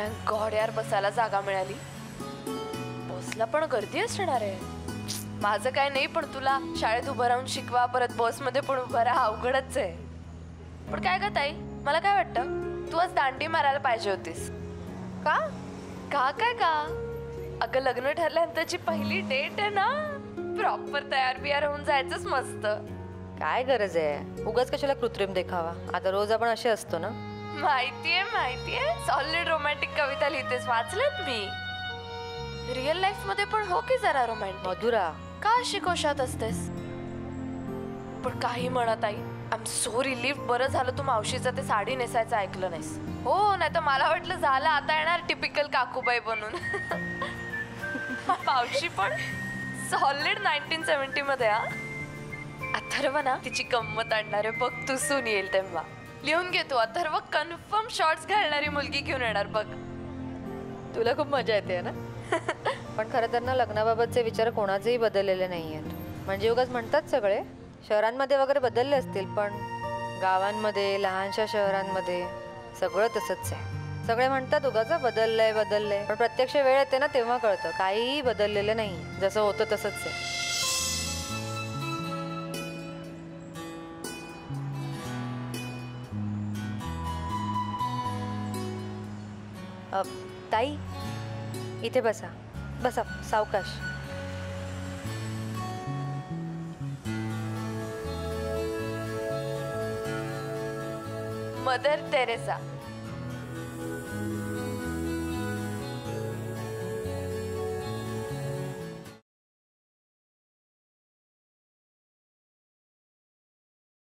Thank God यार बसायला जागा मिळाली. बसला पण गर्दी असणार आहे. माझं काय नाही पण तुला शाळेत उभं राहून शिकवा परत बसमध्ये पण उभं राहा अवघडच आहे. पण काय ग ताई मला काय वाटतं? तू आज दांडी मारायला पाहिजे होतीस. का? का काय का? अगं लग्न ठरल्यानंतरची पहिली डेट आहे ना. प्रॉपर तयार बियार होऊन जायचंच मस्त. काय गरज आहे? उगाच कशाला कृत्रिम देखावा? आता रोज आपण असे असतो ना? माहितीये माहितीये. सॉलिड रोमॅन्टिक कविता लिहितेस वाचलेत मी. रिअल लाईफमध्ये पण हो की जरा रोमॅन्टिक मधुरा. का अशी कोशात असतेस? पण काही म्हणत I I am so relief बरं झालं तू मावशीचं ते साडी नेसायचं ऐकलं नाहीस. हो नाही तर मला वाटलं झालं आता येणार टिपिकल काकूबाई बनून. मावशी पण सॉलिड नाईन्टीन सेव्हन्टी मध्ये हा. अथर्व ना तिची गंमत आणणारे बघ तू सून येईल तेव्हा. लिहून घेतो अथर्व कन्फर्म शॉर्ट्स घालणारी मुलगी घेऊन येणार बघ. तुला खूप मजा येते ना? पण खरं तर ना लग्नाबाबतचे विचार कोणाचेही बदललेले नाही आहेत म्हणजे उगाच म्हणतात सगळे शहरांमध्ये वगैरे बदलले असतील पण गावांमध्ये लहानशा शहरांमध्ये सगळं तसंच आहे. सगळे म्हणतात उगाच बदललंय बदललंय. पण प्रत्यक्ष वेळ येते ना तेव्हा कळतं. काहीही बदललेलं नाही. जसं होतं तसंच आहे. ताई इथे बसा. बसा सावकाश. Mother Theresa